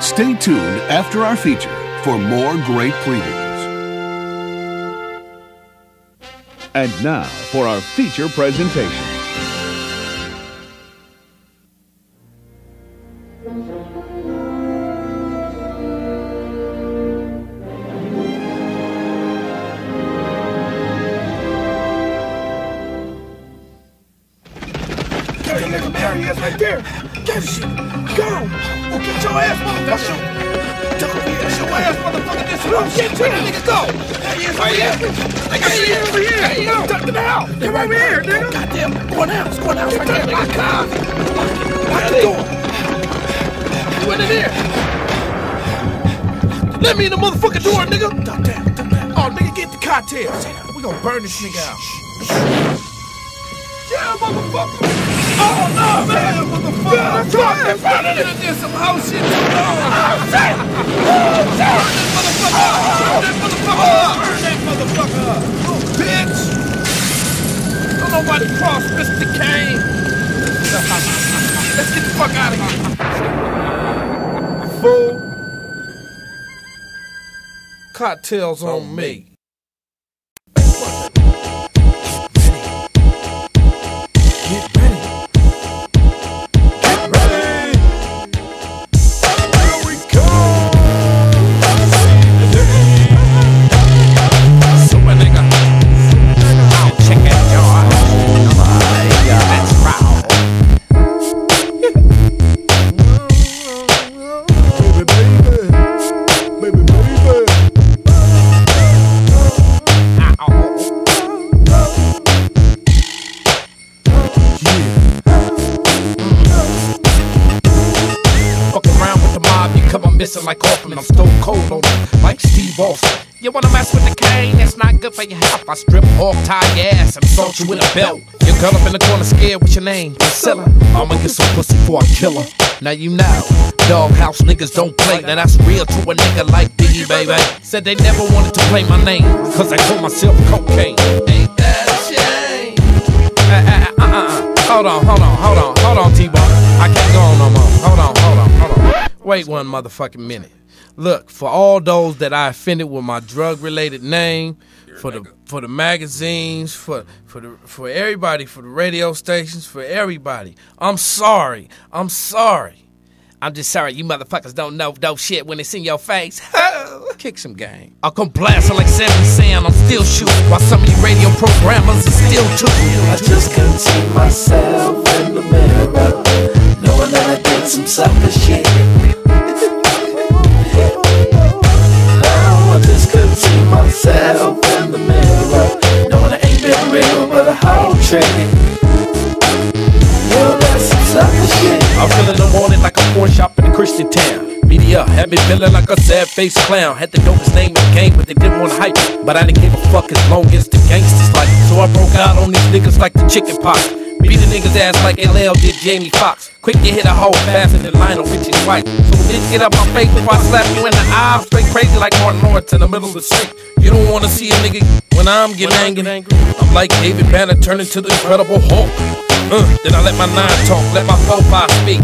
Stay tuned after our feature for more great previews. And now for our feature presentation. Cocktails on me. Pussy before I kill her. Now you know, doghouse niggas don't play. Now that's real to a nigga like Biggie, baby. Said they never wanted to play my name, cause I call myself Kokane. Ain't that a shame? Uh, uh, uh, uh, uh. Hold on, hold on, hold on, hold on, T-Bone. I can't go on no more. Hold on, hold on, hold on. Wait one motherfucking minute. Look, for all those that I offended with my drug-related name, for the for the magazines, for for the for everybody, for the radio stations, for everybody, I'm sorry. I'm sorry. I'm just sorry you motherfuckers don't know dope shit when it's in your face. Kick some game. I'll come blasting like Yosemite Sam, I'm still shooting. While some of you radio programmers are still tooting. I just couldn't see myself in the mirror, knowing that I did some sucker shit. See myself in the mirror, knowing I ain't been real but a whole trick. I'm feeling the morning like a porn shop in a Christian town. Media had me feeling like a sad faced clown. Had the dopest name in the game, but they didn't want to hype. But I didn't give a fuck as long as the gangsters like. So I broke out on these niggas like the chicken pox. Beat a nigga's ass like LL did Jamie Foxx. Quick to hit a hole faster than Lionel Richie's wife. So bitch, get up my face before I slap you in the eye. I'm straight crazy like Martin Lawrence in the middle of the street. You don't wanna see a nigga when I'm getting angry. I'm like David Banner turning to the Incredible Hulk. Uh, then I let my nine talk, let my four five speak.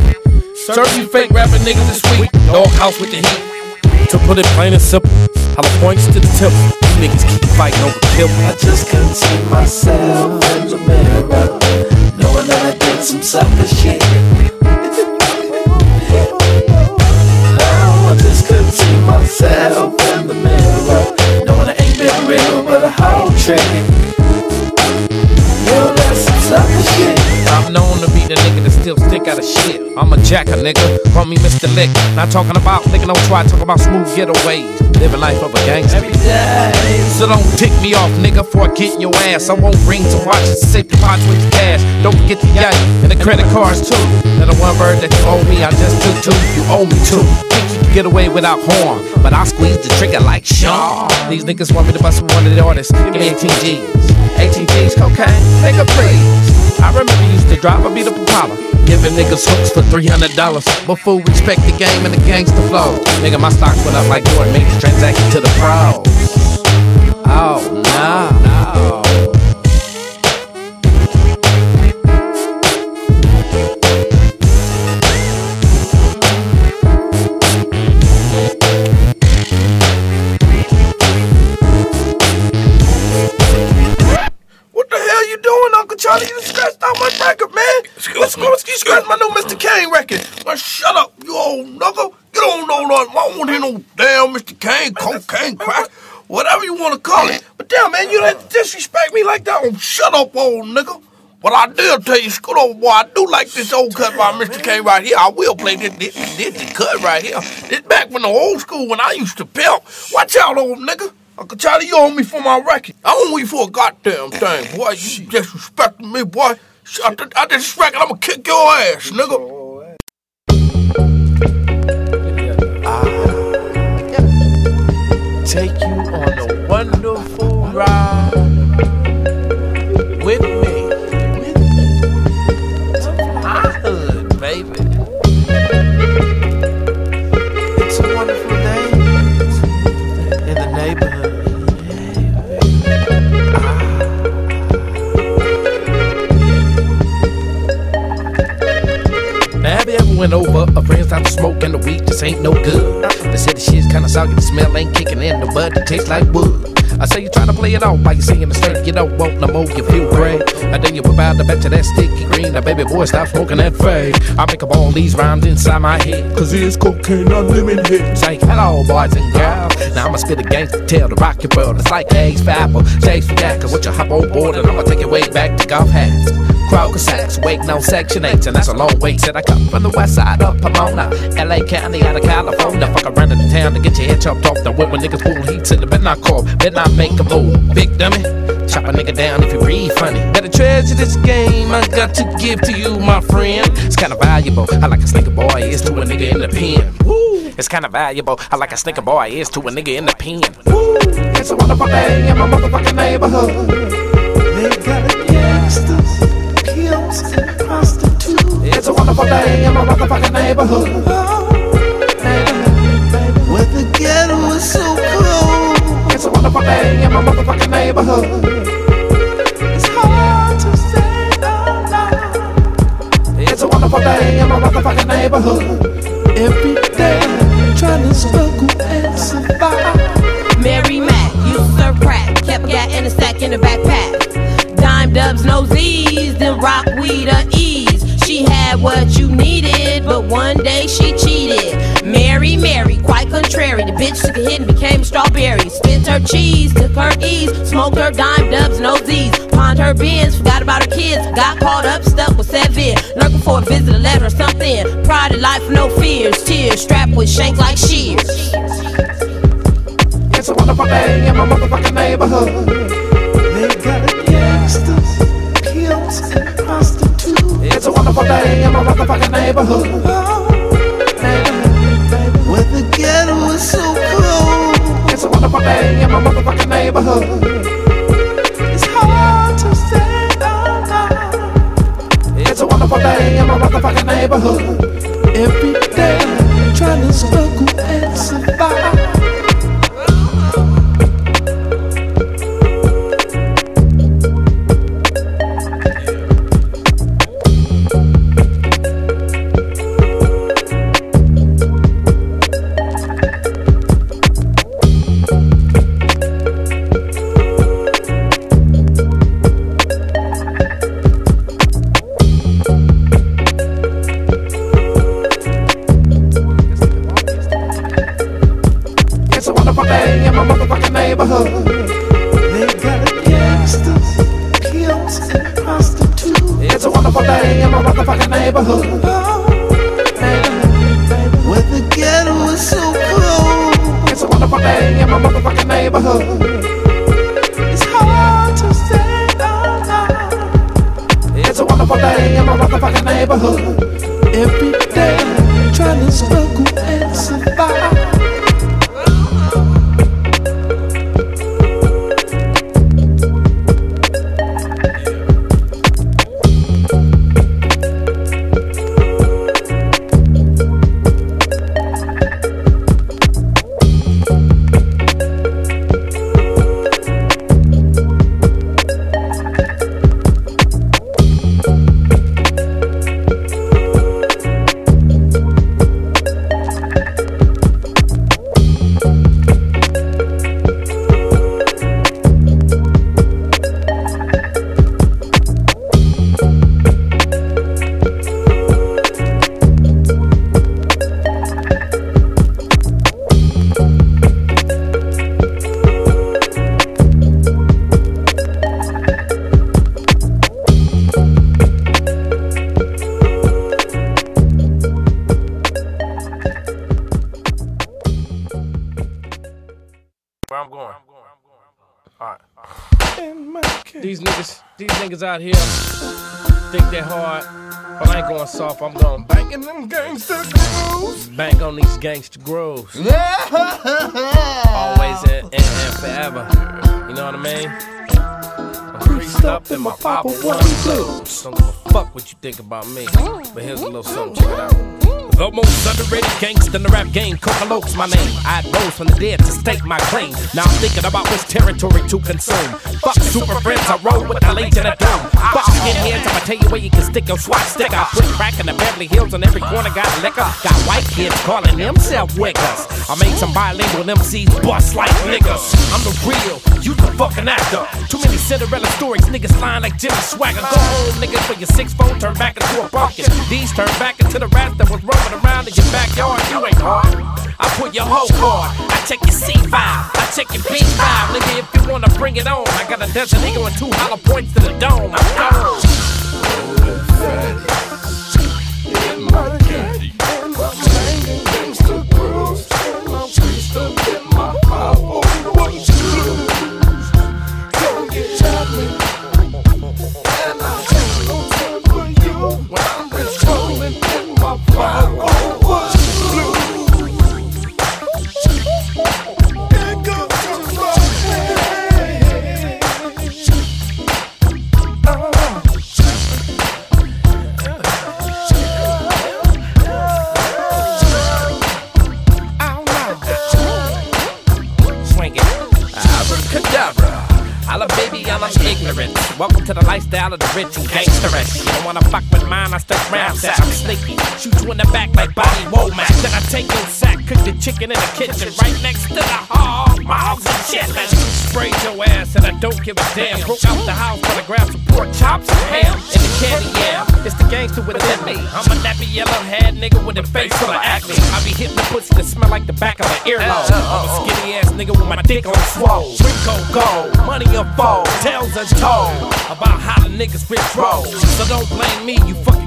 Serve you fake rapping niggas this week. Doghouse with the heat. To put it plain and simple, hollow points to the tip. You niggas keep fighting over kill. I just couldn't see myself in the mirror, knowing that I did some sucker shit. I just couldn't see myself in the mirror, ain't been real whole trick. Yo, that's some sucker shit. I'm known to be the nigga that still stick out of shit. I'm a jacker, nigga. Call me Mr. Lick. Not talking about nigga, don't try talking about smooth getaways. Living life of a gangster. Every day. So don't tick me off, nigga, before I get in your ass. I won't bring to watch the safety pots with the cash. Don't forget the yacht and the credit cards too. And the one bird that you owe me, I just took two. You owe me two. Think you can get away without horn, but I squeeze the trigger like Sean. These niggas want me to bust with one of the artists. Give me 18 G's. 18 G's, cocaine, make a please. I remember used to drive a beat up Impala. Giving niggas hooks for $300. But fool, respect the game and the gangster flow. Nigga, my stock went up like Jordan made the transaction to the pros. Oh, no. Old nigga. You don't know nothing. I don't hear no damn Mr. Kane, cocaine, crack, whatever you want to call it. But damn, man, you didn't disrespect me like that. Oh, shut up, old nigga. But I did tell you, Scoot over, boy, I do like this old cut by Mr. K right here. I will play this, this, this, this cut right here. This back when the old school, when I used to pimp. Watch out, old nigga. Uncle Charlie, you owe me for my record. I owe you for a goddamn thing, boy. You disrespecting me, boy. I, I disrespect I'm gonna kick your ass, nigga. Ah. Take you on a wonderful ride went over a friend's house to smoke and the weed just ain't no good? They said the shit's kinda soggy, the smell ain't kicking in, the bud it tastes like wood. I say you try to play it off by you singing the straight, you don't want no more, you feel great. And then you put out the back to that sticky green, now baby boy stop smoking that fade. I make up all these rhymes inside my head, cause it's Kokane unlimited. Say hello boys and girls, now I'ma spit a gangster tale to rock your world. It's like Ace Fapple, Chase for Jack, cause what you hop on board and I'ma take you way back to golf hats. Kroger sacks, wait no section 8, and that's a long wait. Said I come from the west side of Pomona, LA County out of California. Fuck around in the town to get your head chopped off. The when niggas pull heat to the bed not call, better not make a move. Big dummy, chop a nigga down if you read funny. Better treasure this game I got to give to you, my friend. It's kinda valuable. I like a sneaker boy is to a nigga in the pen. Woo. It's kinda valuable. I like a sneaker boy is to a nigga in the pen. Woo. It's a wonderful day in my motherfucking neighborhood. They got gangsters, pimps, and prostitutes. It's a wonderful day in my motherfucking neighborhood. Where the ghetto is so cold. It's a wonderful day in my motherfucking neighborhood. It's hard to say no lie. It's a wonderful day in my motherfucking neighborhood. Every day, trying to struggle and survive. Mary Mac, used to serve crack, kept gat in a sack in the backpack. Dubs, no Z's, then rock weed or ease. She had what you needed, but one day she cheated. Mary, Mary, quite contrary. The bitch took a hit and became strawberry. Spent her cheese, took her ease, smoked her dime dubs, no Z's. Pawned her bins, forgot about her kids. Got caught up, stuck with seven. Lurking for a visit, a letter or something. Pride of life, no fears. Tears strapped with shank like shears. It's a wonderful day in my motherfucking neighborhood. It's a wonderful day in my motherfucking neighborhood. Where the ghetto is so cold. It's a wonderful day in my motherfucking neighborhood. It's hard to no lie. It's a wonderful day in my motherfucking neighborhood. Every day, trying to struggle about me. But here's a little something, check it out. The most underrated gangster in the rap game, Coca Loke's my name. I rose from the dead to stake my claim. Now I'm thinking about which territory to consume. Fuck super friends, I roll with the legion of doom. Fuck skinheads, I'ma tell you where you can stick your swastika. I put crack in the Beverly Hills on every corner, got liquor. Got white kids calling themselves wiggers. I made some bilingual MCs bust like niggas. I'm the real, you the fucking actor. Too many Cinderella stories, niggas lying like Jimmy Swaggart. Go home, niggas, for your six phone turn back into a pumpkin. These turn back into the rats that was roaming around in your backyard. You ain't hard. I put your whole card. I check your C5. I check your B5. Nigga, if you wanna bring it on, I got a desert nigga with two hollow points to the dome. I'm gone. To the lifestyle of the rich and gangsterous. Don't wanna fuck with mine, I stay round set. I'm sneaky. Shoot you in the back like Bobby Womack. Then I take your sack, cook the chicken in the kitchen right next to the hog. My hogs and chitlin. Sprayed your ass and I don't give a damn. Broke out the house for the grab some pork chops and ham. In the candy, yeah. It's the gangster within me. I'm a nappy yellow head nigga with a face full of acne. I be hitting the pussy that smell like the back of an earlobe. Uh, uh, I'm a uh, skinny ass nigga with my dick on swole. Rico gold, money unfold, tales untold about how the niggas rich roll. So don't blame me, you fucking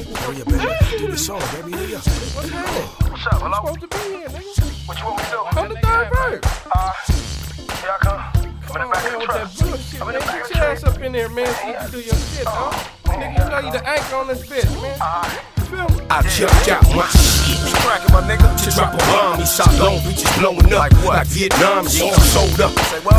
Hurry up, baby. Do the song, baby. Hurry up. What's happening? What's up? Hello? supposed to be here, nigga. What you want me to do? Come the third verse. Uh, here I come. I'm in the back of the truck. I'm in the back of the your ass up in there, man, so you can do your shit, huh? Nigga, you know you the anchor on this bitch, man. You feel me? I checked out my shit. Cracking my nigga. To drop a bomb, he shot Long Beach is blowing up Like what? like Vietnam. She gon' sold up.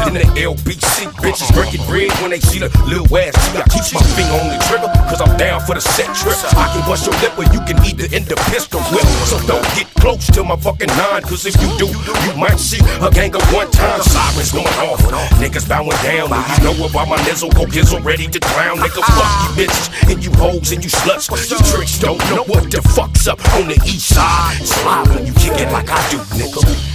Then the LBC bitches breaking bread when they see the little ass G. I keep my finger on the trigger, cause I'm down for the set trip. I can bust your lip or you can either end the pistol whip. So don't get close to my fucking nine, cause if you do, you might see a gang of one time sirens going off. Niggas bowing down, and you know about my nizzle, go gizzle ready to clown. Nigga, fuck you bitches, and you hoes and you sluts. You tricks don't know what the fuck's up on the east side. Slide when you kick it like I do, nigga.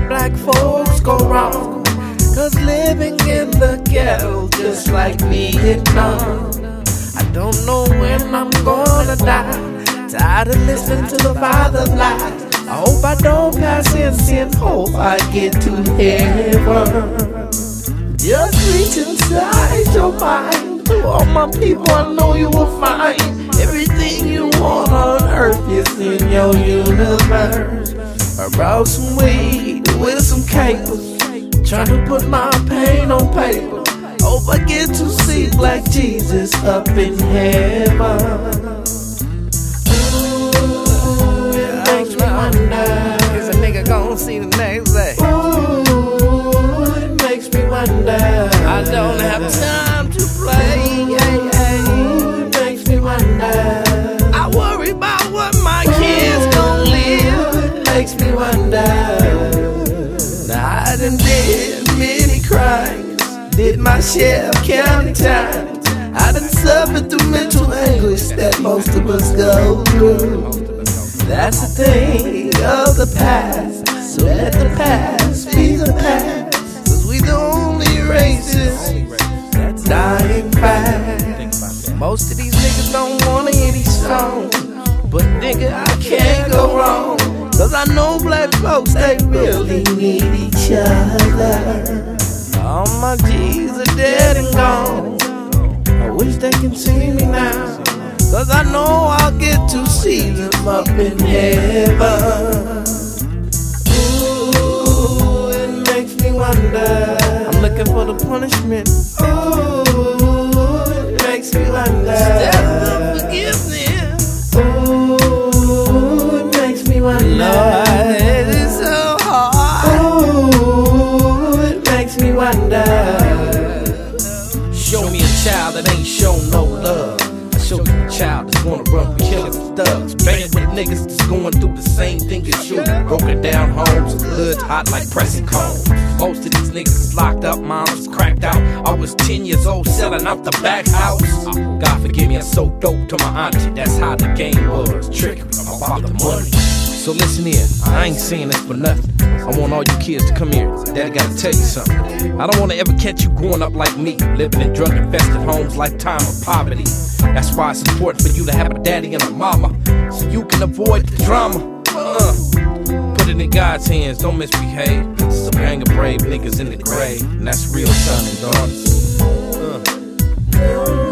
make black folks go wrong. Cause living in the ghetto just like me it done. I don't know when I'm gonna die. Tired of listening to the father's lies. I hope I don't pass in sin. Hope I get to heaven. Just reach inside your mind. To all my people, I know you will find everything you want on earth is in your universe. I brought some weed with some capers. Trying to put my pain on paper. Hope I get to see Black Jesus up in heaven. Ooh, it makes me wonder. Is a nigga gonna see the next day? Ooh, it makes me wonder. I don't have time to play. Ooh, it makes me wonder. I worry about what my kids live. It makes me wonder. Did my share of county time. I done suffered through mental anguish that most of us go through. That's the thing of the past, so let the past be the past. Cause we the only races that's dying fast. Most of these niggas don't wanna hear these songs. But nigga, I can't go wrong. Cause I know black folks, they really need each other. All my G's are dead and gone. I wish they can see me now. Cause I know I'll get to see them up in heaven. Ooh, it makes me wonder. I'm looking for the punishment. Ooh, it makes me wonder. Step of forgiveness. Ooh, it makes me wonder. Lord, child that's gonna run for killers and thugs. Banging with niggas that's going through the same thing as you. Broken down homes, and hoods hot like pressing cones. Most of these niggas is locked up, moms cracked out. I was 10 years old selling out the back house. God forgive me, I sold dope to my auntie. That's how the game was. Trickery about the money. So listen here, I ain't saying this for nothing. I want all you kids to come here. Daddy gotta tell you something. I don't wanna ever catch you growing up like me, living in drug infested homes, lifetime of poverty. That's why it's important for you to have a daddy and a mama, so you can avoid the drama. Uh, put it in God's hands, don't misbehave. Some gang of brave niggas in the grave, and that's real sons and daughters. Uh.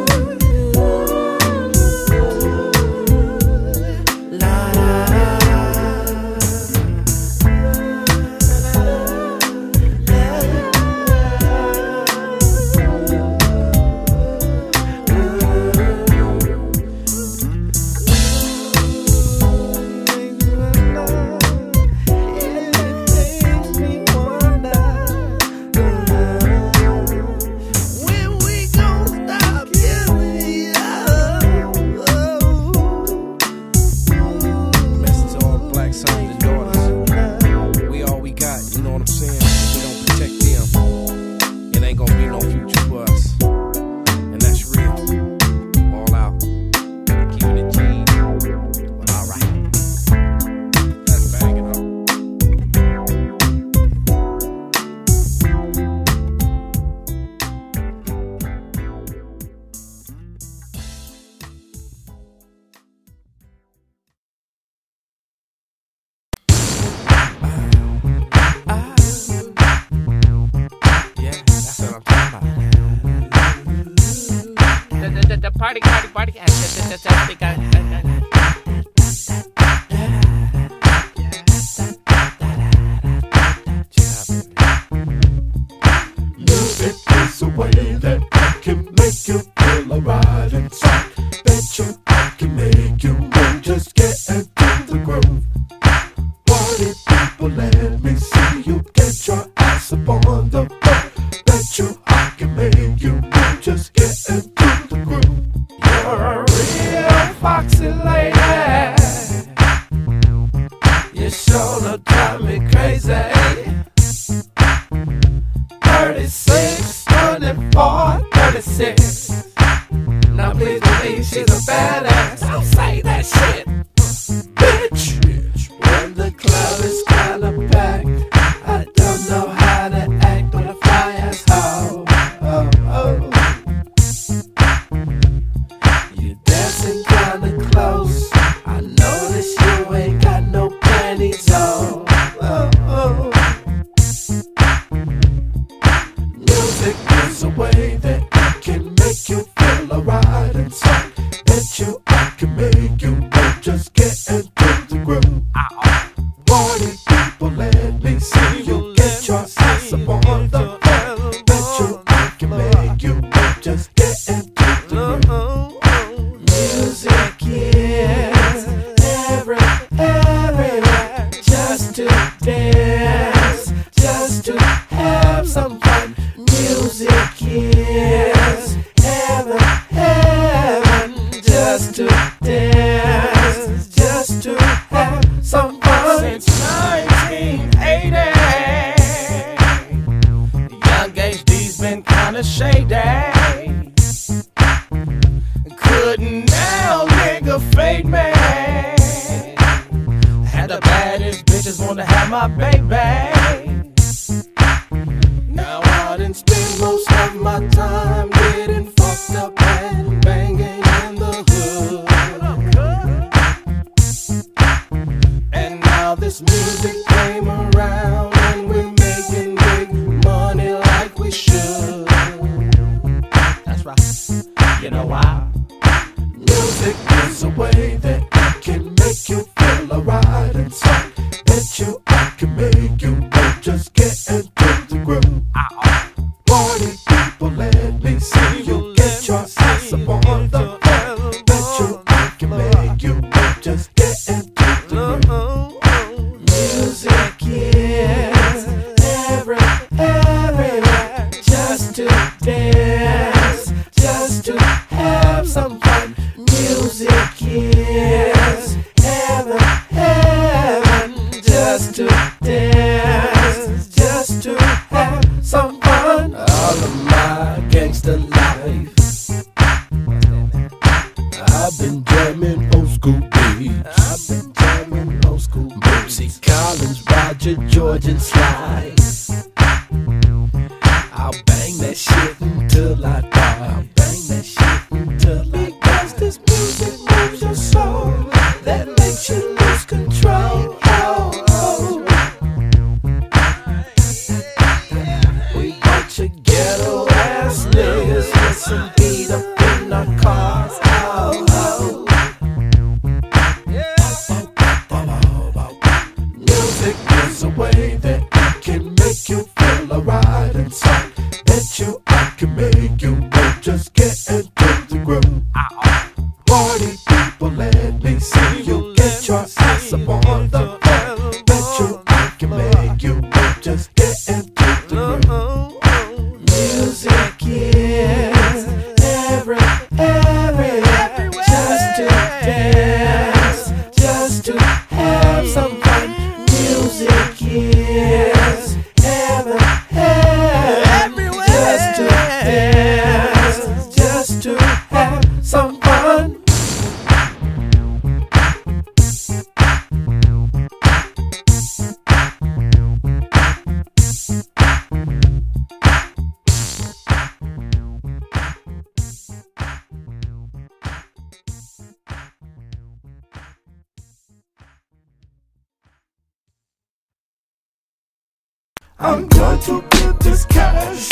I'm going to get this cash.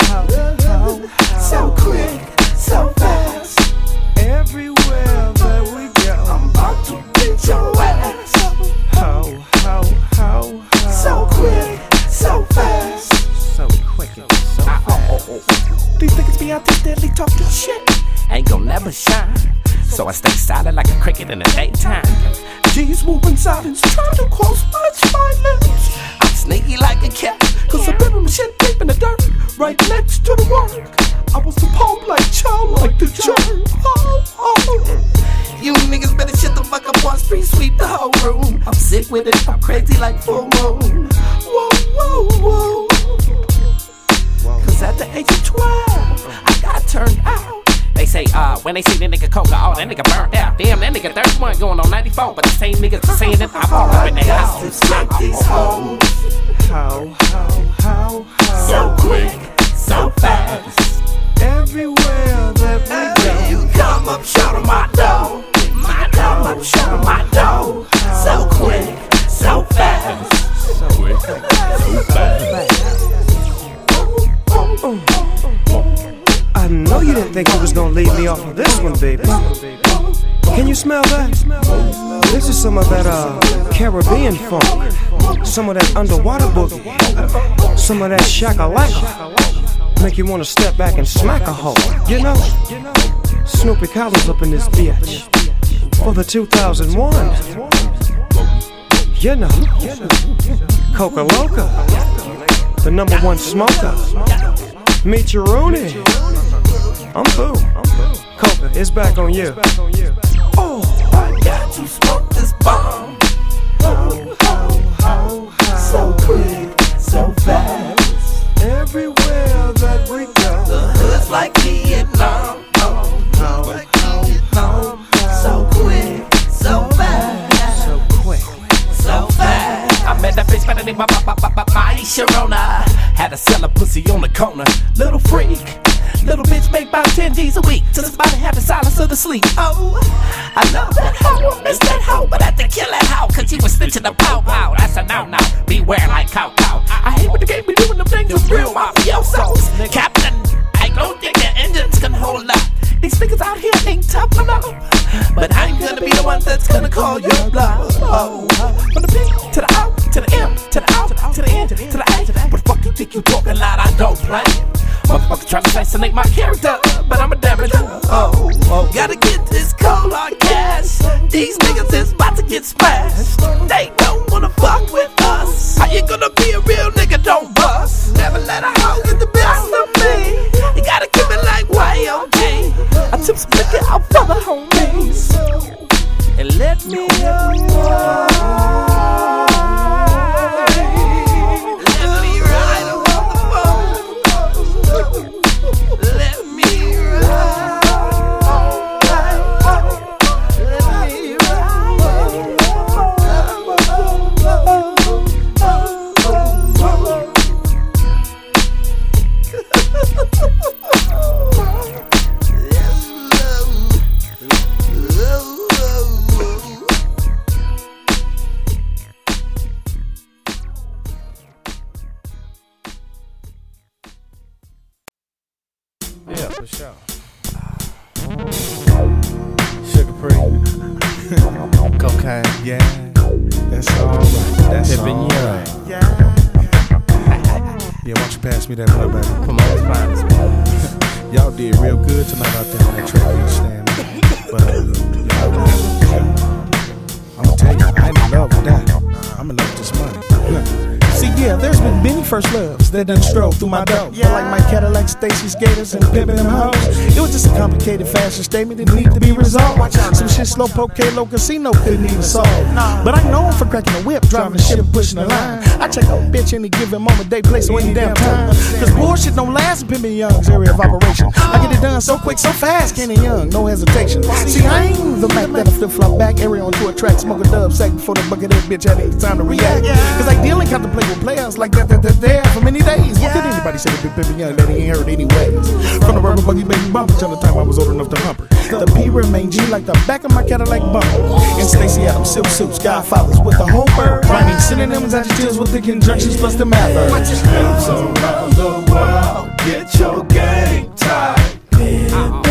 How, how, how. So quick, so fast. Everywhere that we go I'm about to beat your ass. Ho, ho, ho, ho So quick, so fast. So quick and so fast These niggas be out there steadily talking shit. Ain't gon' never shine. So I stay silent like a cricket in the daytime. G's moving silence, trying to cross much my lips. Sneaky like a cat. Cause I bury my shit deep in the dirt, right next to the work. I was the Pope like child like the jerk. Oh, oh. You niggas better shut the fuck up once free sweep the whole room. I'm sick with it, I'm crazy like full moon. Whoa, whoa, whoa. Cause at the age of 12, I got turned out. They say, uh, when they see the nigga Coca, oh, that nigga burnt out. Damn, that nigga 31 going on 94, but the same niggas are saying it, I'm all up in their Got to smack these hoes. Ho, ho, ho, ho So quick, so fast. Everywhere that we go You come up short of my dough. My dough, up short of my dough. So quick, so fast. So quick, so fast. so fast. I know you didn't think you was gonna leave me off of this one, baby. Can you smell that? This is some of that uh Caribbean funk, some of that underwater boogie, some of that shakalaka. Make you wanna step back and smack a hoe, you know? Snoopy Collins up in this bitch for the 2001. You know, Coca Loca, the number one smoker. Meet your Rooney. I'm through. Coca, it's back on you. Oh, I got to smoke this bomb. So quick, so fast. Everywhere that we go, the hood's like Vietnam. Home. So quick, so fast. So quick, so fast. I met that bitch better than my, my, my, my, my Sharona. Had to sell a pussy on the corner. Little freak. Little bitch make about 10 G's a week. Till about to have the silence of the sleep. Oh, I love that hoe, I miss that hoe. But I had to kill that hoe, cause he was snitching the pow pow. That's a no no. Beware like cow cow. I hate what the game be doing them things with real mafiosos. Captain, I don't think the engines can hold up. These niggas out here ain't tough enough. But I'm gonna be the one that's gonna call your bluff. Oh, from the P to the O to the M to the O to the N to the A. What the fuck you think you talking loud? I don't play. Motherfucker trying to assassinate my character, but I'm a damager. Oh, oh, Gotta get this cold hard cash. These niggas is about to get smashed. They don't wanna fuck with us. How you gonna be a real nigga? Don't bust. Never let a hoe get the best of me. You gotta keep it like YOG. I took some liquor out for the homies. And let me Let pass me that plug, baby? Come on, let's find this. Y'all did real good tonight out there on that track, you understand? But, uh, I'm gonna tell you, I ain't in love with that. I'm in love with this money. See, yeah, there's been many first loves that done strolled through my door. Yeah, like my Cadillac, Stacy's Gators, and pimpin' them hoes. It was just a complicated fashion statement that need to be resolved. Some shit slow poke K-Lo Casino couldn't even solve. But I know for cracking a whip, driving the ship, pushing the line. I check a bitch any given moment, day, place, or any damn time. Cause bullshit don't last in Pimpin' Young's area of operation. I get it done so quick, so fast, Kenny Young, no hesitation. See, I ain't the Mac that'll flip flop back, area onto a track, smoke a dub sack before the bucket that bitch had any time to react. Cause I deal and contemplate with players like that, that, that, there for many days. What could anybody say to Pimpin' Young that he ain't heard anyways? From the rubber buggy baby bumper till the time I was old enough to hump her. The P remained G like the back of my Cadillac bumper. And Stacey Adams, silk suits, godfathers with the whole bird. Rhyming synonyms, adjectives with the conjunctions plus the math. Pimps around the world, get your game tight.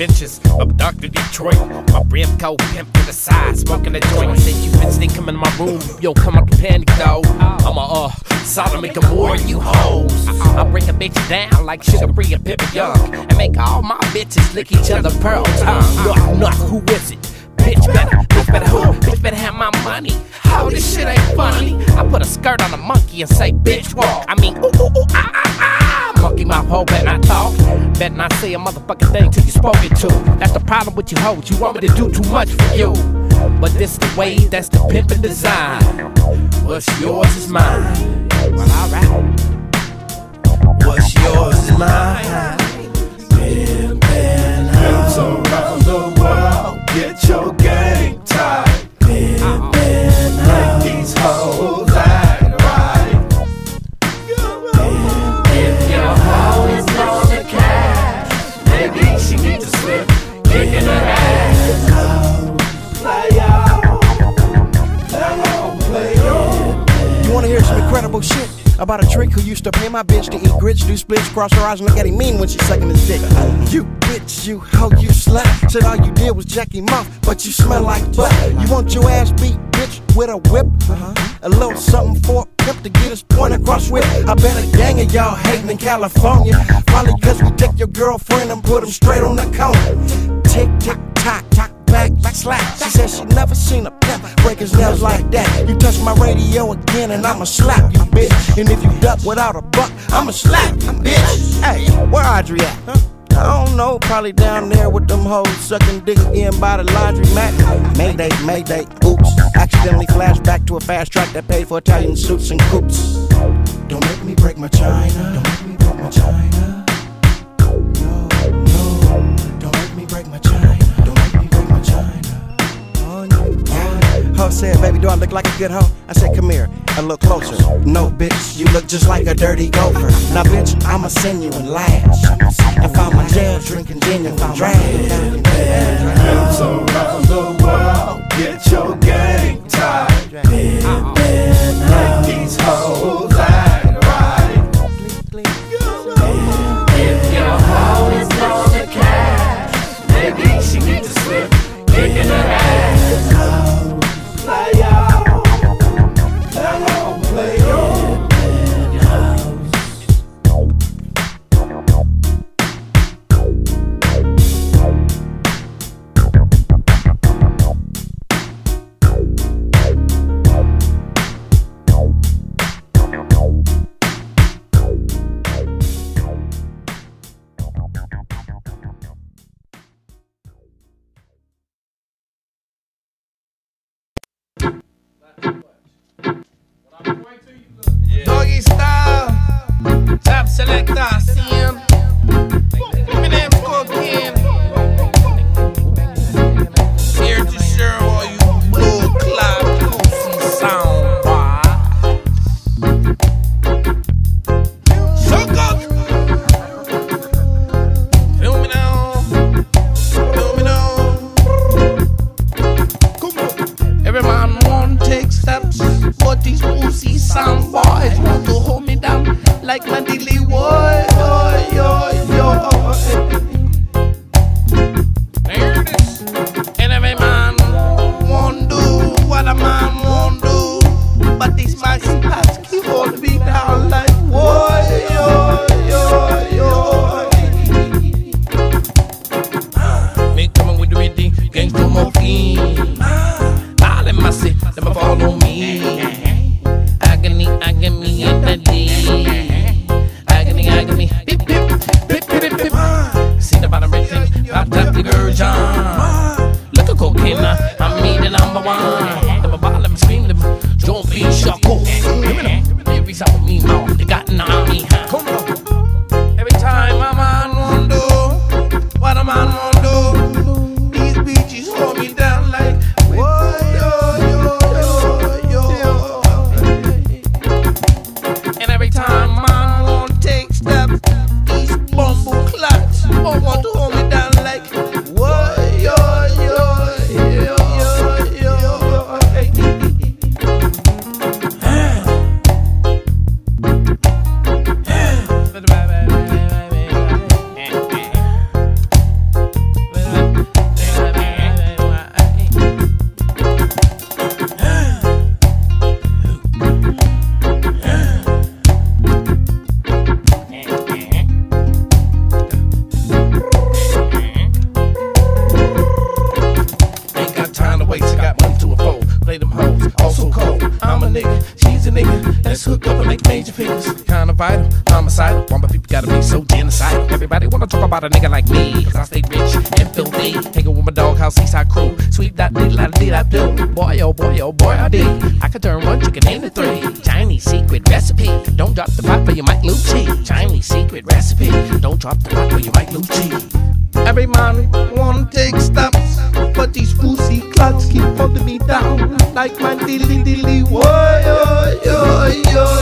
Adventures of Dr. Detroit. My Brimco pimp to the side, smoking a joint. Said you bitch, they come in my room. Yo, come out the panic, though. I'm a, uh, solid make a war, you hoes. I break a bitch down like Suga Free and Pimpin Young. And make all my bitches lick each other pearl tongue. I'm not, who is it? Bitch better, bitch better who? Bitch better have my money. How this shit ain't funny. I put a skirt on a monkey and say, bitch walk. I mean, ooh, ooh, ooh, ah, ah, ah. Monkey mouth hoe, better not talk. Better not say a motherfucking thing till you spoken to. That's the problem with you hoes. You want me to do too much for you. But this the way, that's the pimpin' design. What's yours is mine. Well, alright. What's yours is mine. Pimpin' around the world, get your game incredible shit? About a trick who used to pay my bitch to eat grits, do splits, cross her eyes, and look at him mean when she's sucking his dick. You bitch, you hoe, you slut. Said all you did was jack him but you smell like butt. You want your ass beat, bitch, with a whip? A little something for a pimp to get his point across with. I bet a gang of y'all hating in California. Probably cause we take your girlfriend and put him straight on the corner. Tick, tick, tock, tock, slack. She said she never seen a pimp break his nails like that. You touch my radio again and I'ma slap you, bitch. And if you duck without a buck, I'ma slap you, bitch. Hey, where Audrey at? I don't know, probably down there with them hoes sucking dick again by the laundry mat. Mayday, mayday, oops. Accidentally flashed back to a fast track that paid for Italian suits and coops. Don't make me break my china. Don't make me break my china. Ho said, baby, do I look like a good hoe? I said, come here, a little closer. No, bitch, you look just like a dirty gopher. Now, bitch, I'ma send you a lash. And find my jail drinking gin and found drag. Girls around the world, get your game tight. Make these hoes act right. If your hoe is on the cash, maybe she needs to slip, kicking her man wanna take steps, but these pussy clocks keep holding me down like my dilly dilly. Whoa, yo, yo, yo,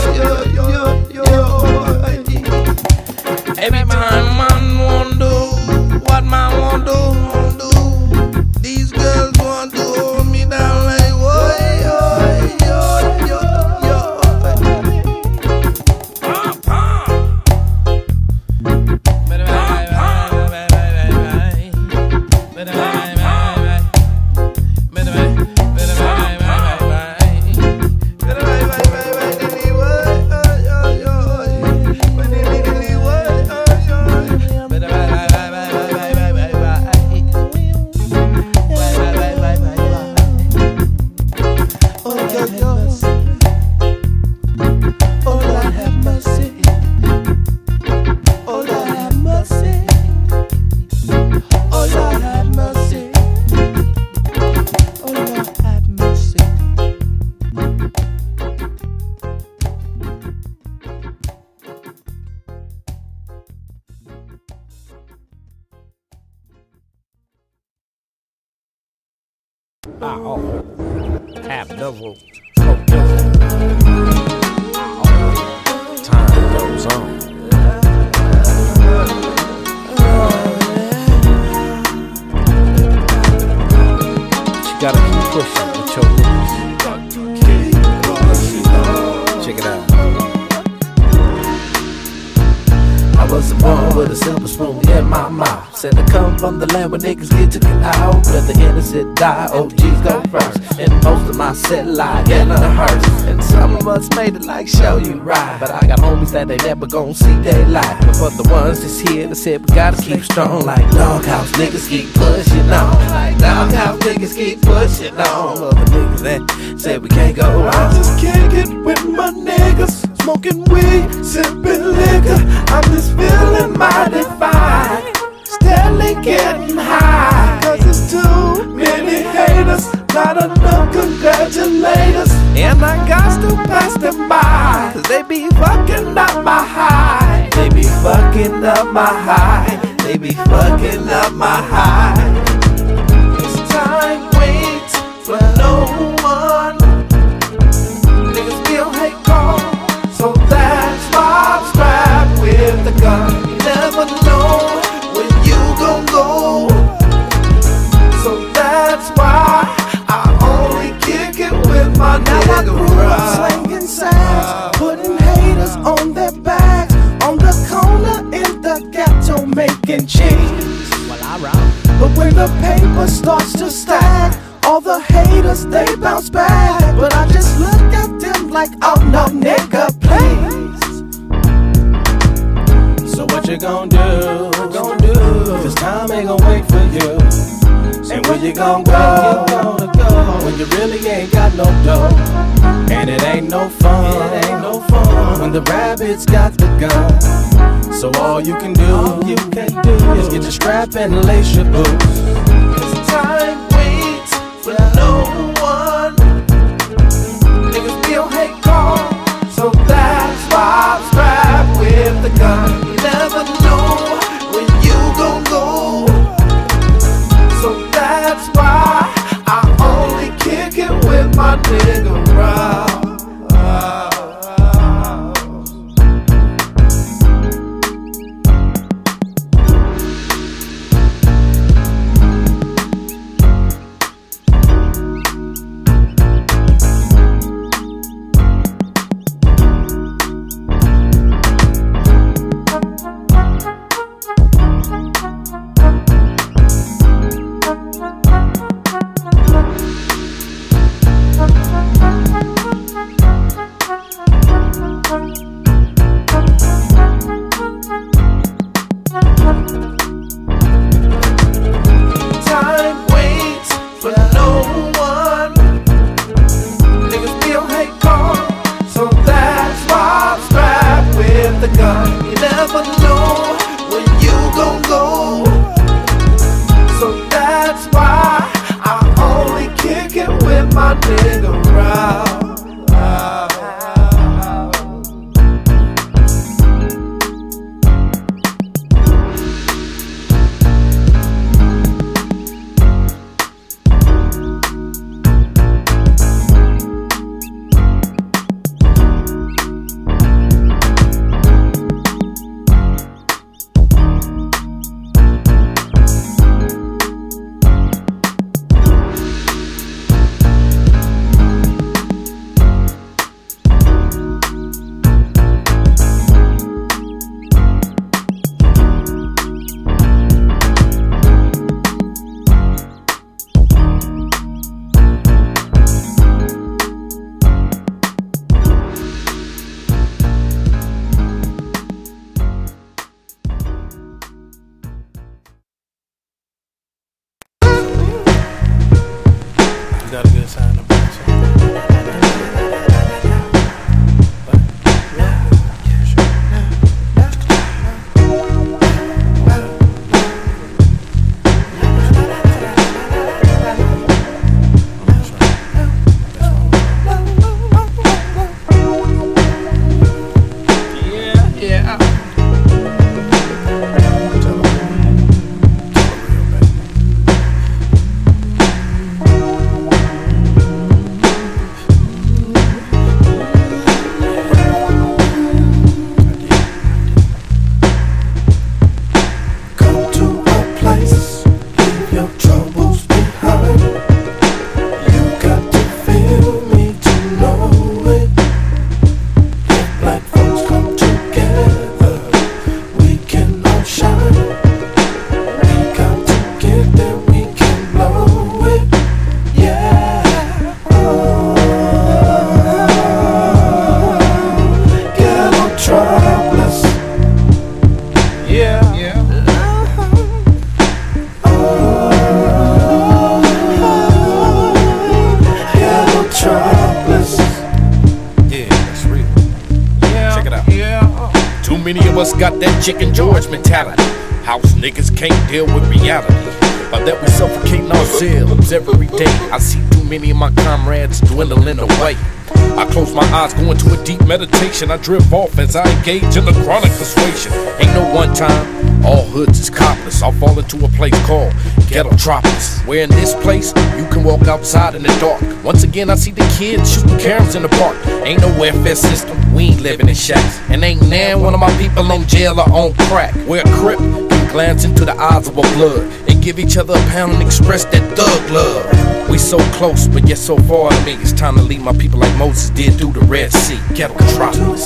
gon' see daylight. But for the ones that's here that said we gotta keep strong. Like doghouse niggas keep pushing on. Like doghouse niggas keep pushing on. Other niggas that said we can't go I just kick it with my niggas, smoking weed, sipping liquor. I'm just feeling mighty fine, steadily getting high. Cause there's too many haters, not enough congratulators. And I got to pass them by, cause they be fucking up my high. They be fucking up my high. They be fucking up my high. The paper starts to stack, all the haters they bounce back. But I just look at them like, oh no, nigga, please. So what you gonna do? Gonna do? Cause time ain't gonna wait for you. And where you gonna go? When you really ain't got no dough. And it ain't no fun. It ain't no fun when the rabbits got the gun. So all you can do, all you can do is get your strap and lace your boots. This time waits for no one. Niggas still hate call, so that's why I'm strapped with the gun. Got that chicken George mentality. House niggas can't deal with reality. Or that we suffocating ourselves every day. I see too many of my comrades dwindling away. I close my eyes, go into a deep meditation. I drift off as I engage in the chronic persuasion. Ain't no one time, all hoods is copless. I'll fall into a place called Ghetto Tropolis. Where in this place, you can walk outside in the dark. Once again, I see the kids shooting caroms in the park. Ain't no welfare system, we ain't living in shacks. And ain't now one of my people in jail or on crack. We're a crip, can glance into the eyes of a blood and give each other a pound and express that thug love. We so close, but yet so far to me. It's time to lead my people like Moses did through the Red Sea. Ghetto Tropolis.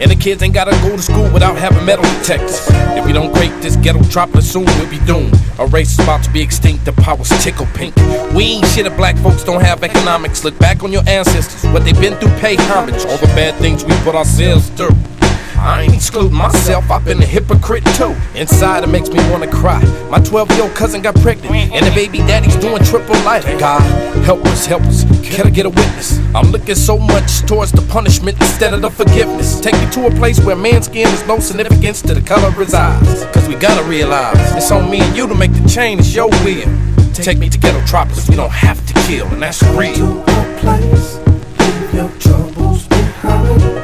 And the kids ain't gotta go to school without having metal detectors. If we don't break this ghetto droplet soon, we'll be doomed. A race is about to be extinct, the powers tickle pink. We ain't shit if black folks don't have economics. Look back on your ancestors, what they've been through, pay homage. All the bad things we put ourselves through. I ain't excluding myself, I've been a hypocrite too. Inside it makes me wanna cry. My 12 year old cousin got pregnant, and the baby daddy's doing triple life. God, help us, help us. Can I get a witness? I'm looking so much towards the punishment instead of the forgiveness. Take me to a place where man's skin is no significance to the color of his eyes. Cause we gotta realize it's on me and you to make the change, it's your will. Take me to ghetto tropolis, we don't have to kill, and that's real. to a place, leave your troubles behind.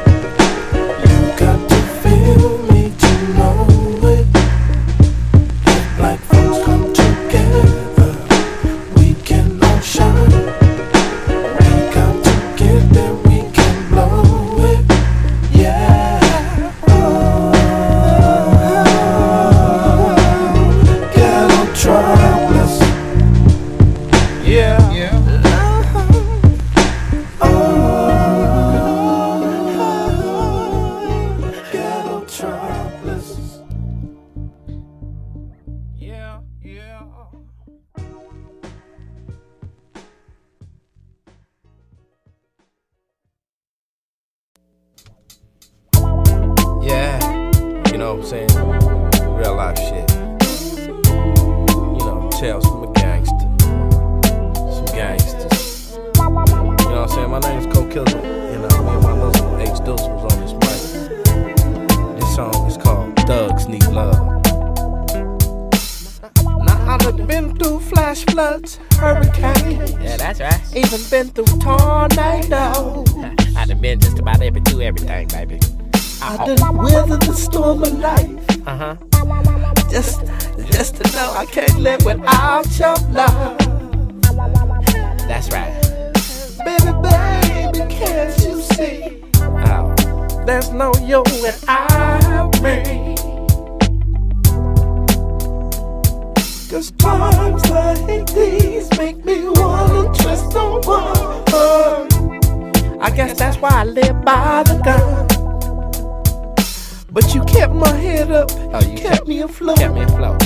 There's no you without me. Cause times like these make me wanna trust no one. I guess that's why I live by the gun. But you kept my head up, Oh, you kept, kept- me afloat. Kept me afloat.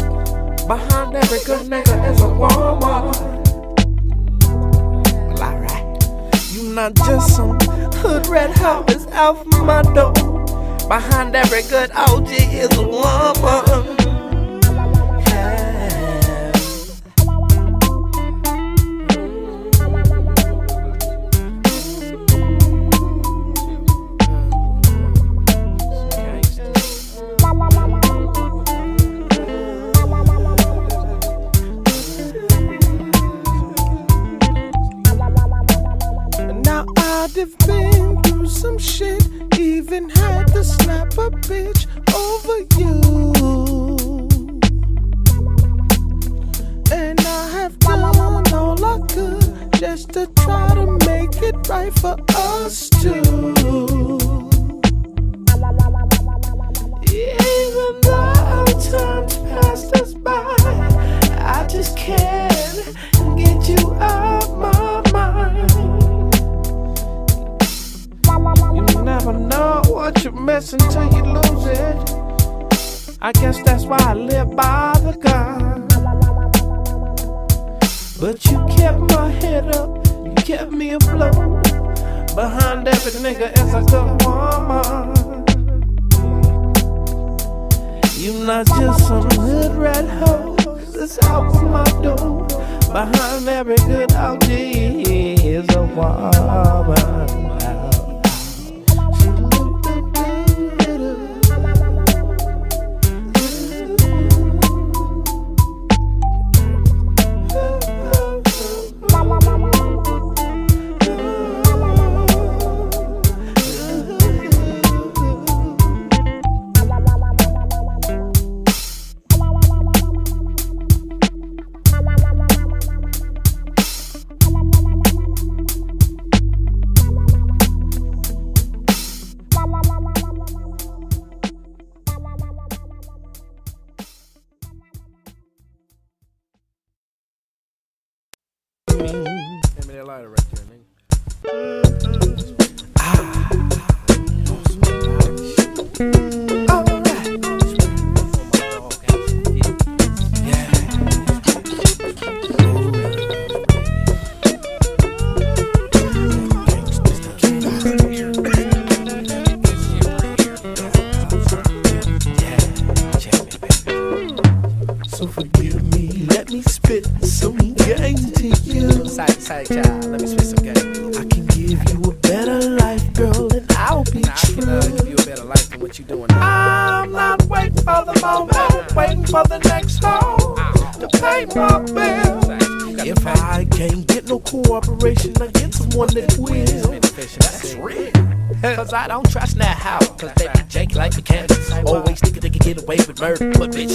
Behind every good nigga is a woman. Well, alright. You not just some hood red house out from my door. Behind every good OG is a woman.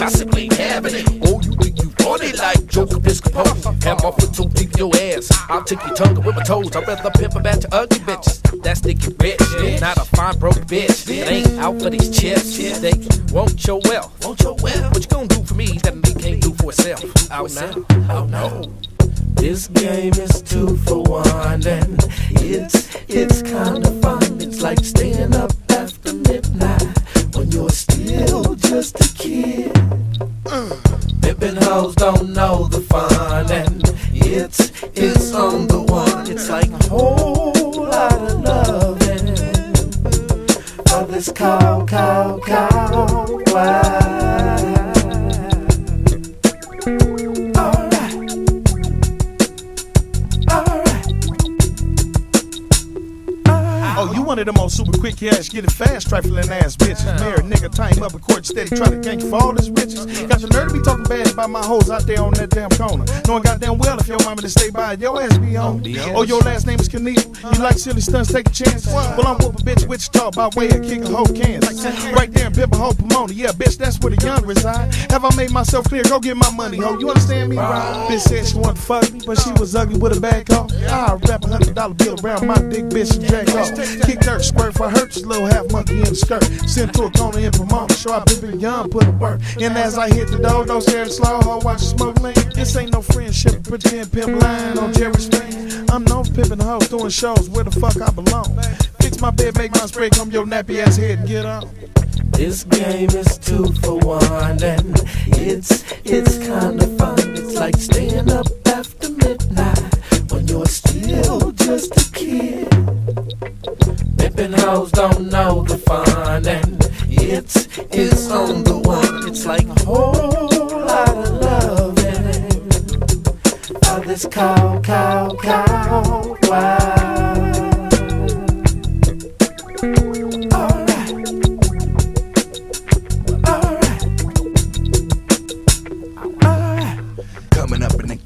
I simply ain't having it. Oh, you think you funny like Joe Episcopo? Have my foot so deep your ass. I'll take your tongue with my toes. I'd rather pimp a batch of ugly bitches. That sticky bitch. Not a fine broke bitch. That ain't out for these chips. They You one of them old super quick ass, get it fast, trifling ass bitches. Married nigga, time up in court, steady trying to gank for all this riches. Got your nerve to be talking bad about my hoes out there on that damn corner. Knowing goddamn well if your mama to stay by, your ass be on. Oh, your last name is Knievel. You like silly stunts, take a chance. Well, I'm whoop a bitch, Wichita by way of kicking hoe cans. Right there in Pimp a hoe Pomona. Yeah, bitch, that's where the young reside. Have I made myself clear? Go get my money, ho. You understand me, right? Bitch said she wanted to fuck me, but she was ugly with a bad call. I wrap a hundred dollar bill around my dick, bitch, and drag off. Kick dirt, squirt for her, little half monkey in the skirt. Sent to a corner in Pomona, show I been young, put a work. And as I hit the door, don't stare slow, ho, watch smoke lane. This ain't no friendship, pretend pimp line on Jerry String. I'm known for pimping hoes, doing shows where the fuck I belong. Fix my bed, make my spray, come your nappy ass head and get on. This game is two for one, and it's it's kind of fun. It's like staying up after midnight when you're still just a kid. Pippin' hoes don't know the fun, and it's it's on the one. It's like a whole lot of loving this cow, cow, cow. Wow. Alright. Coming up in the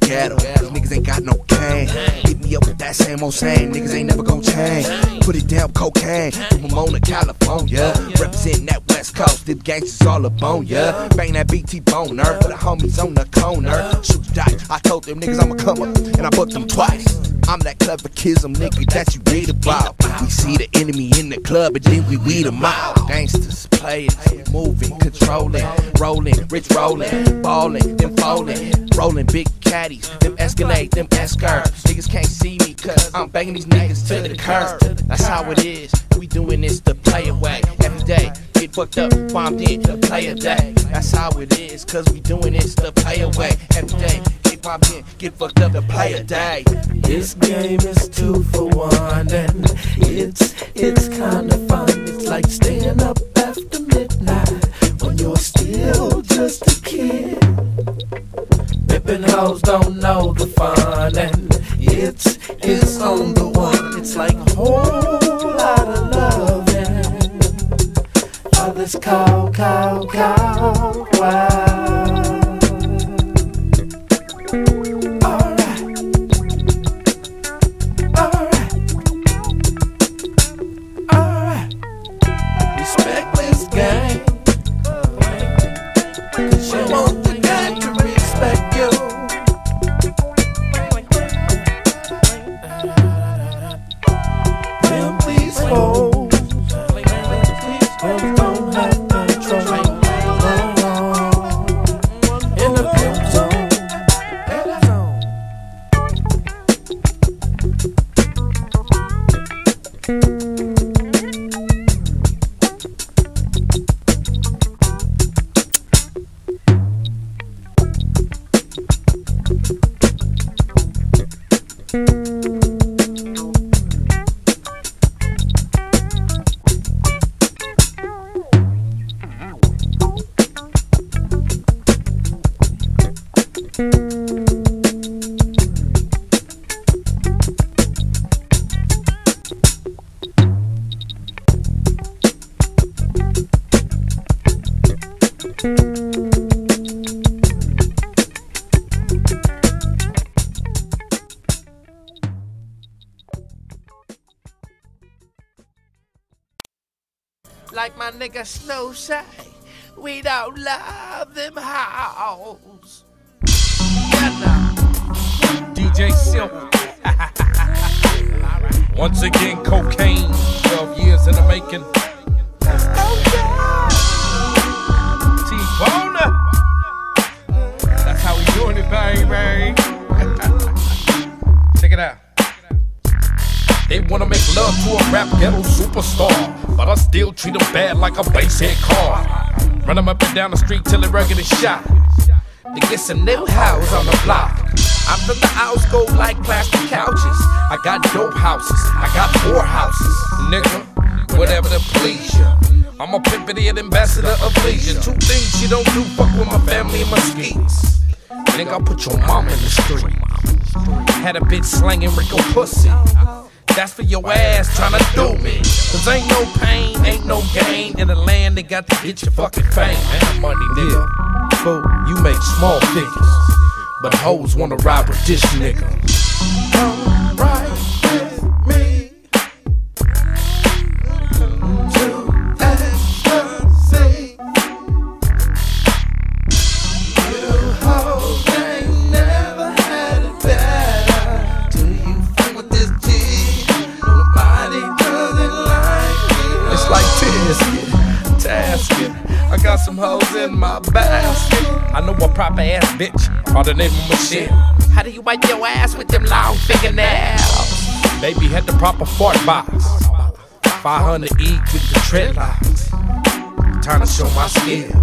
got no cane. Hit me up with that same old same, niggas ain't never gon' change. Put it down, Kokane. From Pomona, California. Representing that West Coast, the gangsters all up on ya. Bang that BT boner for the homies on the corner. Shoot dice. I told them niggas I'ma come up, and I booked them twice. I'm that clever kism nigga that you read about. We see the enemy in the club, and then we weed them out. Gangsters, players, moving, controlling, rolling, rich rolling, balling, them folding, rolling big caddies, them Escalade, them Escarts. Niggas can't see me cause I'm banging these niggas to the curb. That's how it is. We doing this the play away every day. Get fucked up, bombed in the play a day. That's how it is, cause we doing this the play away every day. Get bombed in, get fucked up the play a day. This game is two for one, and it's it's kinda fun. It's like staying up after midnight when you're still just a kid. Pippin' hoes don't know the fun, Nigga Snow say, rap ghetto superstar, but I still treat them bad like a basehead car. Run up and down the street till rugged and shot. To get some new house on the block. After the house go like plastic couches. I got dope houses, I got four houses. Nigga, whatever the please. I'm a pimpity and ambassador of leisure. Two things you don't do, fuck with my family and my skis. Nigga, I'll put your mom in the street. Had a bitch slanging Rico pussy. That's for your ass tryna do me. Cause ain't no pain, ain't no gain in the land that got to get your fucking fame and money, nigga. Fool, you make small figures, but hoes wanna ride with this nigga. Hoes in my basket. I know a proper ass bitch by the name of Michelle. How do you wipe your ass with them long fingernails? Baby had the proper fart box. 500 E with the dreadlocks. Time to show my skills.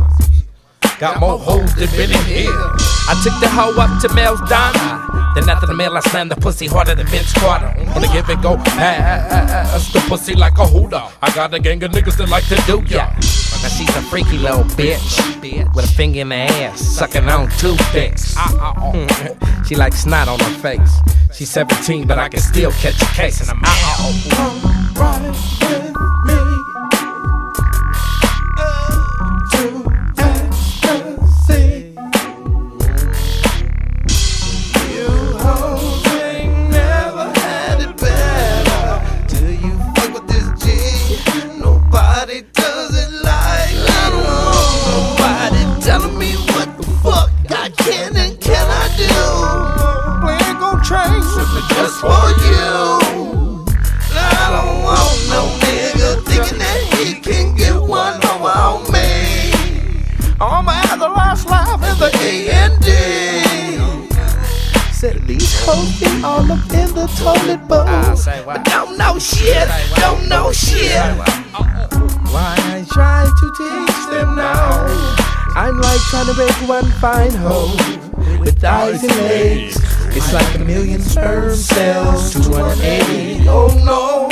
Got more hoes than in here. I took the hoe up to Mel's Donna. Then after the mail, I slammed the pussy harder than Vince Carter. Wanna give it go pass the pussy like a hooter. I got a gang of niggas that like to do ya. Now she's a freaky little bitch with a finger in the ass, sucking on toothpicks. she like snot on her face. She's 17, but I can still catch a case, and I'm out. for you. I don't want no nigga thinking that he can get one over on me. All my other last life in the A&D. Said these hoes be all up in the toilet bowl. But don't know shit, don't know shit. Why I try to teach them now. I'm like trying to make one fine hoe with eyes and legs. It's like a million sperm cells to one egg. Oh no!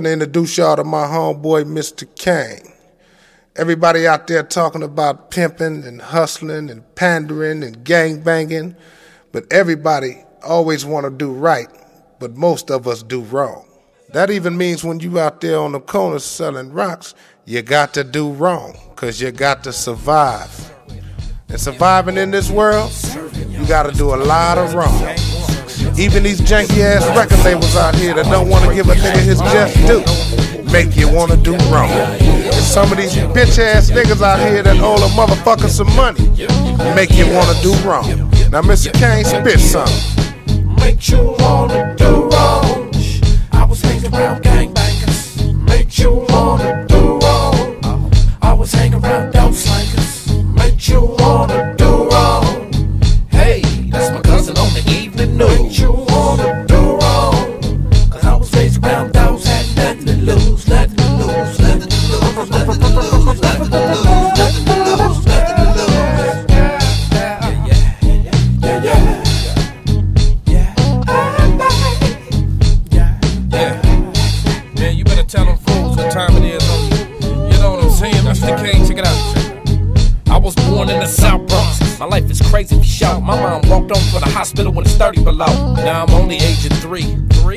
Finna introduce y'all to my homeboy, Mr. Kane. Everybody out there talking about pimping and hustling and pandering and gang banging, but everybody always want to do right, but most of us do wrong. That even means when you out there on the corner selling rocks, you got to do wrong, cause you got to survive. And surviving in this world, you got to do a lot of wrong. Even these janky ass record labels out here that don't want to give a nigga his just due make you want to do wrong. And some of these bitch ass niggas out here that owe a motherfucker some money make you want to do wrong. Now, Mr. Kane, spit something. Make you wanna do wrong. I was hanging around gangbangers. Make you wanna do wrong. I was hanging around dope slangers. Make you wanna born in the South Bronx. My life is crazy for sure. My mom walked on for the hospital when it's 30 below. Now I'm only aging three.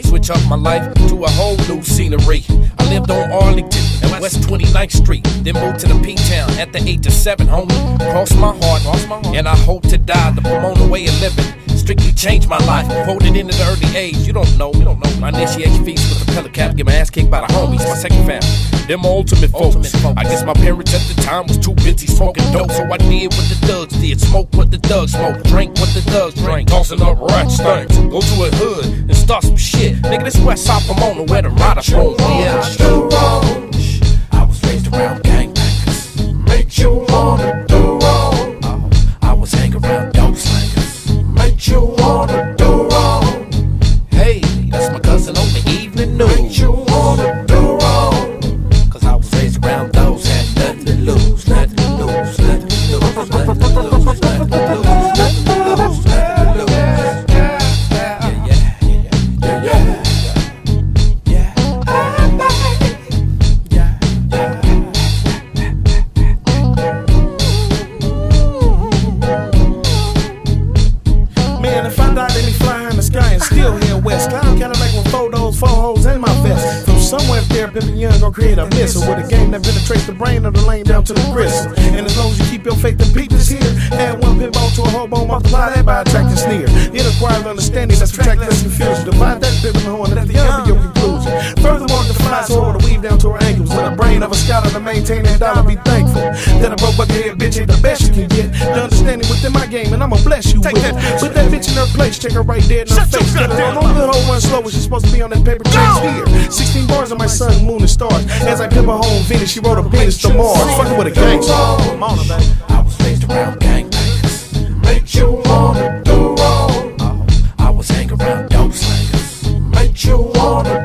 Switch up my life to a whole new scenery. I lived on Arlington and West 29th Street. Then moved to the P Town at the age of seven, homie. Crossed my heart, and I hope to die the Pomona way of living. Strictly changed my life. Quoted into the early age. You don't know, you don't know. My initiation feast with the pellet cap. Get my ass kicked by the homies. My second family. Them ultimate folks. I guess my parents at the time was too busy smoking dope. So I did what the thugs did. Smoke what the thugs smoke. Drink what the thugs drink. Tossing up rats things. Go to a hood and start some shit. Nigga, this West South Pomona where the riders roam. Yeah. do wrong. I was raised around gangbangers. Make you wanna do you wanna missile with a game that penetrates the brain of the lane down to the gristle. And as long as you keep your faith and peep is here, add one pinball to a hobo, multiply that by attracting sneer. It acquires understanding that's subtract less confusion. Divide that pimpin' horn and let the young be your conclusion. Furthermore, the fly so to weave down to her ankles. With a brain of a scholar to maintain that dollar, be thankful. That a broke bucket head bitch ain't the best you can get. The understanding within my game, and I'ma bless you Take that bitch. Put that bitch in her place, check her right there in her face. Tell her, don't the hoe run slow when she's supposed to be on that paper chase here. 16 bars on my sun, moon, and stars. As I pimp her home Venus, she wrote a Venus to Mars. Fucking with a gangster. On. I was raised around gangbangers. Make you wanna do wrong. I was hanging around dope slangers. Make you wanna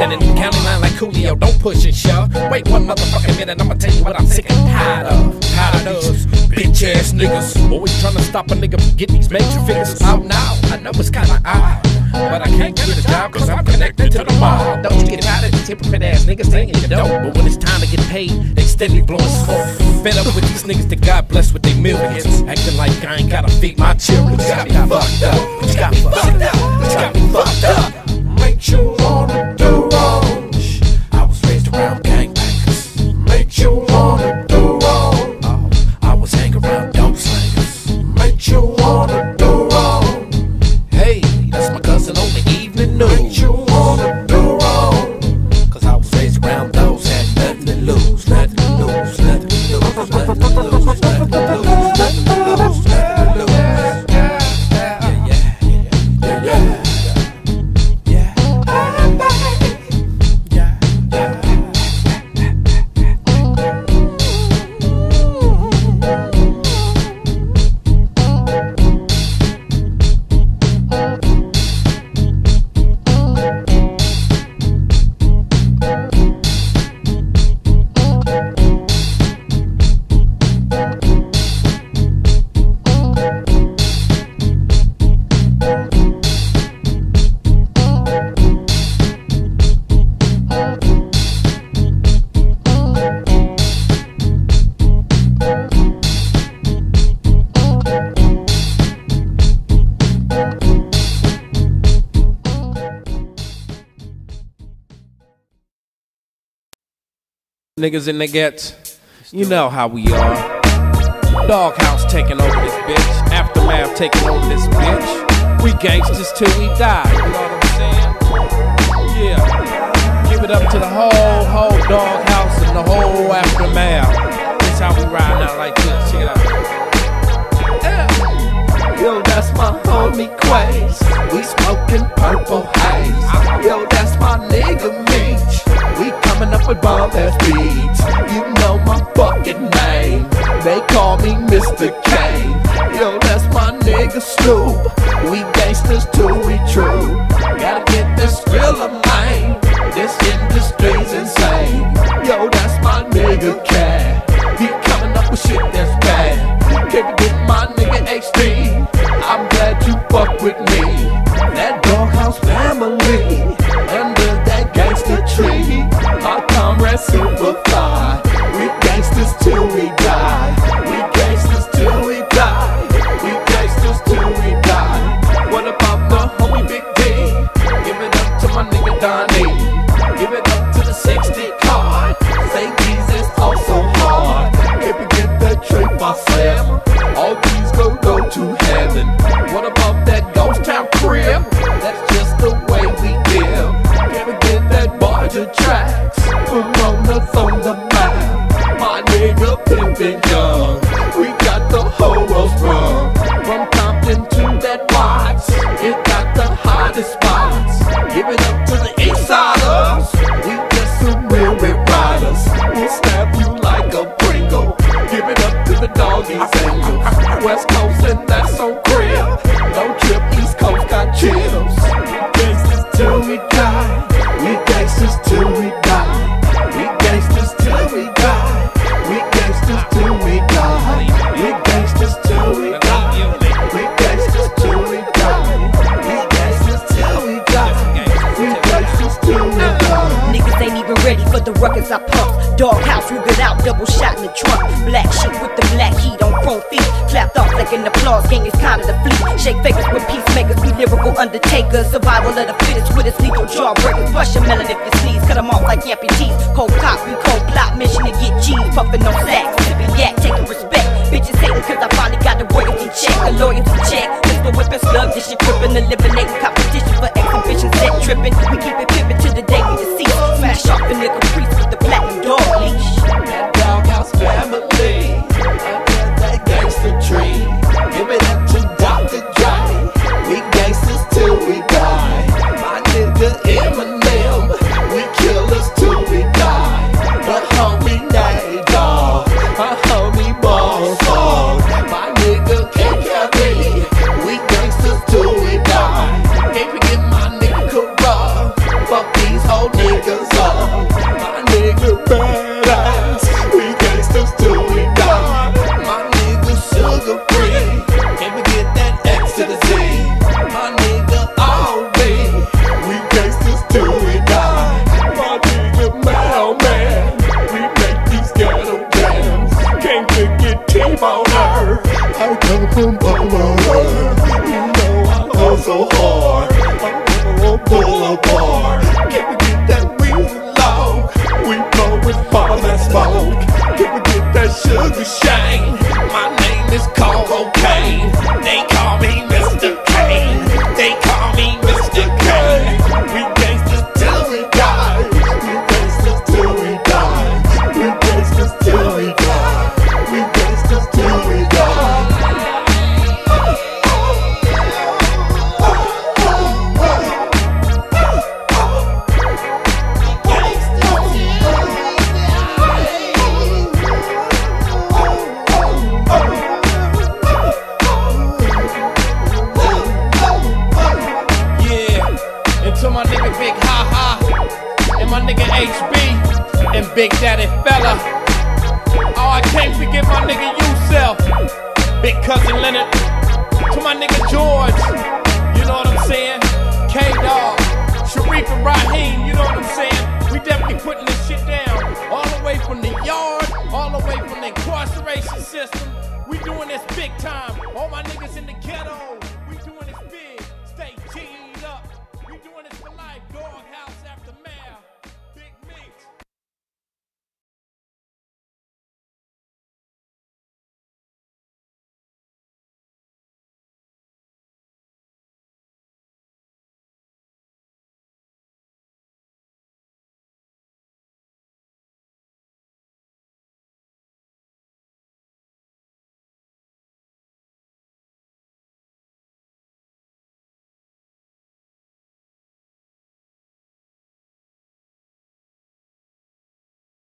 Standing in the county line like Coolio, don't push and shove. Wait one motherfucking minute, I'ma tell you what I'm sick and tired of. Tired of these bitch ass niggas. Always trying to stop a nigga from getting these major figures out now. I know it's kinda odd. But I can't get a job cause I'm connected to the mob. Don't you get out of these hypocrite ass niggas saying you don't. But when it's time to get paid, they steadily blowing smoke. Fed up with these niggas that God bless with their millions. Acting like I ain't gotta feed my children. Got me fucked up. Got me fucked up. You got me fucked up. Make you wanna do you wanna Niggas in the gets, you know how we are. Doghouse taking over this bitch. Aftermath taking over this bitch. We gangsters till we die. You know what I'm saying? Yeah. Give it up to the whole, whole doghouse and the whole aftermath. This how we ride out like this. Check it out. Yo, that's my homie Quays. We smoking purple haze. Yo, that's my nigga Meech. Coming up with bomb ass beats. You know my fucking name. They call me Mr. Kane. Yo, that's my nigga Snoop. We gangsters till we true. Gotta get this real of mine. This industry's insane. Yo, that's my nigga Cat. He coming up with shit that's bad. Can't forget my nigga HD. I'm glad you fuck with me. Comrade